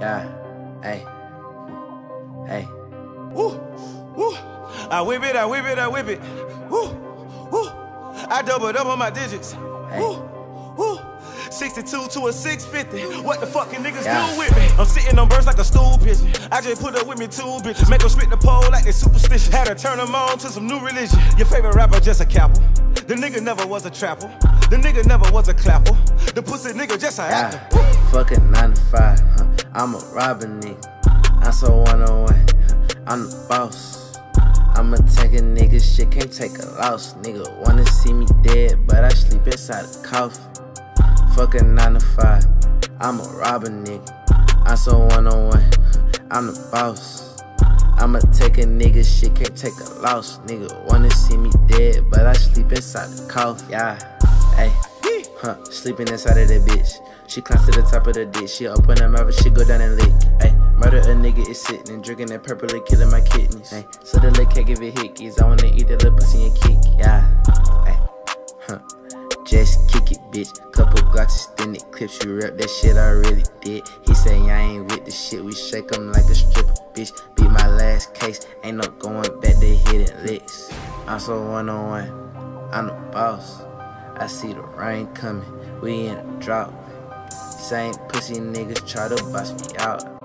Yeah, hey, hey. Woo, woo. I whip it, I whip it, I whip it. Woo, woo. I doubled up on my digits. Hey. Woo, woo. 62 to a 650. What the fucking niggas Yeah. do with me? I'm sitting on birds like a stool pigeon. I just put up with me two bitches. Make them spit the pole like they superstitious. Had to turn them on to some new religion. Your favorite rapper just a capper. The nigga never was a trapper. The nigga never was a clapper. The pussy nigga just a actor. Yeah, fucking 9 to 5. I'm a robber nigga. I'm so one on one. I'm the boss. I'ma take a nigga shit, can't take a loss. Nigga wanna see me dead, but I sleep inside a coffin. Fucking 9 to 5. I'm a robber nigga. I'm so one on one. I'm the boss. I'ma take a nigga shit, can't take a loss. Nigga wanna see me dead, but I sleep inside the coffin. Yeah, hey. Huh, sleeping inside of that bitch. She climbs to the top of the dick. She open her mouth and she go down and lick. Ay, murder a nigga is sitting and drinking that purple lick, killing my kidneys. Ay, so the lick can't give it hickeys. I wanna eat that little pussy and kick. Yeah, ay, huh. Just kick it, bitch. Couple Glocks extended clips. You rep that shit I really did. He say I ain't with the shit. We shake 'em like a stripper, bitch. Beat my last case. Ain't no going back to hitting licks. I'm so one on one. I'm the boss. I see the rain coming, we in a drought. Same pussy niggas try to bust me out.